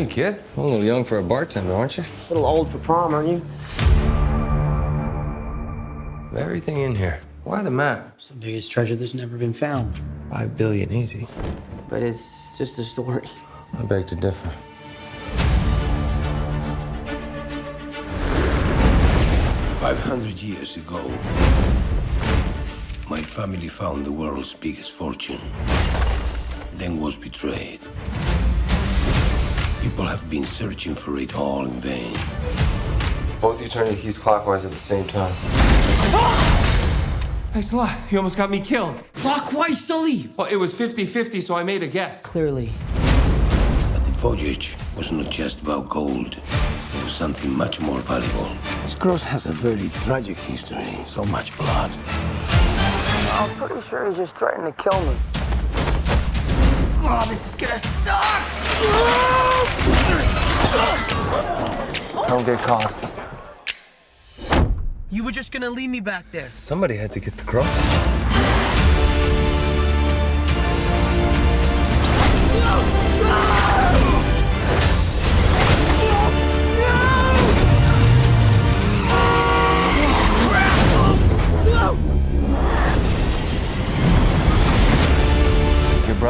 Hey, kid. A little young for a bartender, aren't you? A little old for prom, aren't you? Everything in here. Why the map? It's the biggest treasure that's never been found. Five billion, easy. But it's just a story. I beg to differ. Five hundred years ago, my family found the world's biggest fortune, then was betrayed. People have been searching for it all in vain. Both you turn your keys clockwise at the same time. Thanks a lot. You almost got me killed. Clockwise, Sully! Well, it was 50 50, so I made a guess. Clearly. But the voyage was not just about gold. It was something much more valuable. This cross has a very tragic history. So much blood. I'm pretty sure he just threatened to kill me. Oh, this is gonna suck! Don't get caught. You were just gonna leave me back there. Somebody had to get the cross.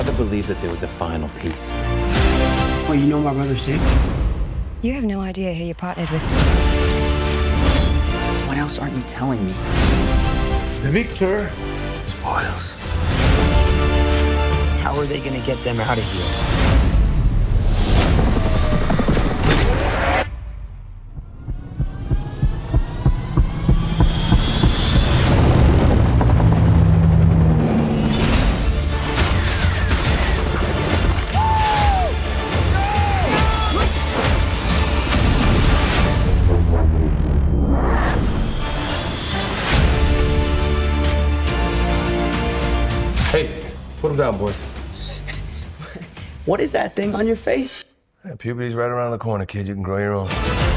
Brother believed that there was a final piece. Well, you know my brother Sid? You have no idea who you're partnered with. What else aren't you telling me? The victor spoils. How are they gonna get them out of here? Put them down, boys. What is that thing on your face? Yeah, puberty's right around the corner, kid. You can grow your own.